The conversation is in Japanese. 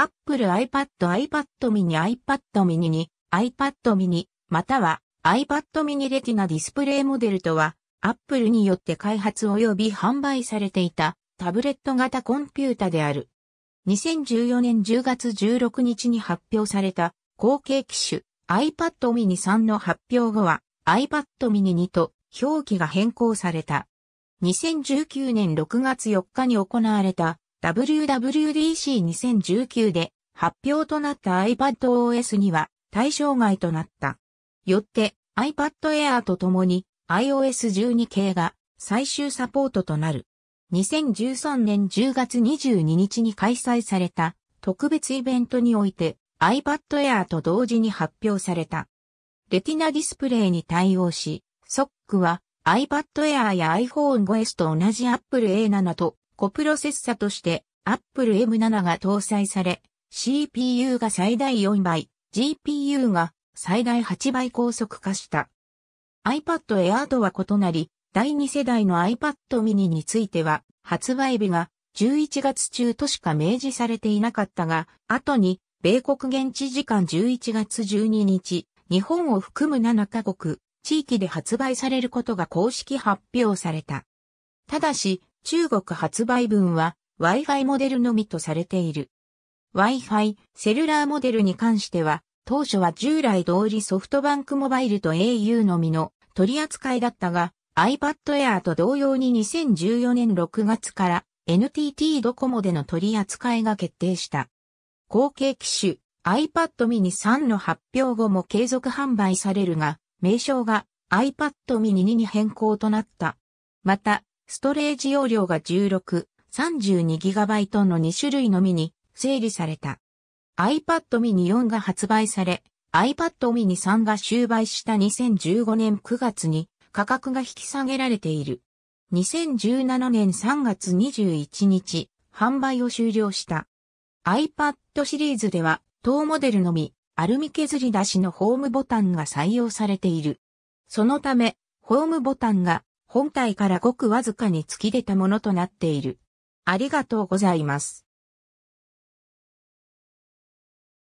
Apple iPad iPad mini iPad mini に iPad mini または iPad mini レティナディスプレイモデルとは Apple によって開発及び販売されていたタブレット型コンピュータである。2014年10月16日に発表された後継機種 iPad mini 3の発表後は iPad mini 2と表記が変更された。2019年6月4日に行われた WWDC2019 で発表となった iPadOS には対象外となった。よって iPad Air とともに iOS12 系が最終サポートとなる。2013年10月22日に開催された特別イベントにおいて iPad Air と同時に発表された。レティナディスプレイに対応し、SOC は iPad Air や iPhone 5S と同じ Apple A7 とコプロセッサとして Apple M7 が搭載され、CPU が最大4倍、GPU が最大8倍高速化した。iPad Air とは異なり、第2世代の iPad mini については、発売日が11月中としか明示されていなかったが、後に、米国現地時間11月12日、日本を含む7カ国、地域で発売されることが公式発表された。ただし、中国発売分は Wi-Fi モデルのみとされている。Wi-Fi、セルラーモデルに関しては、当初は従来通りソフトバンクモバイルと au のみの取り扱いだったが、iPad Air と同様に2014年6月から NTT ドコモでの取り扱いが決定した。後継機種 iPad mini 3の発表後も継続販売されるが、名称が iPad mini 2に変更となった。また、ストレージ容量が16、32GB の2種類のみに整理された。iPad mini 4が発売され、iPad mini 3が終売した2015年9月に価格が引き下げられている。2017年3月21日、販売を終了した。iPad シリーズでは、当モデルのみ、アルミ削り出しのホームボタンが採用されている。そのため、ホームボタンが本体からごくわずかに突き出たものとなっている。ありがとうございます。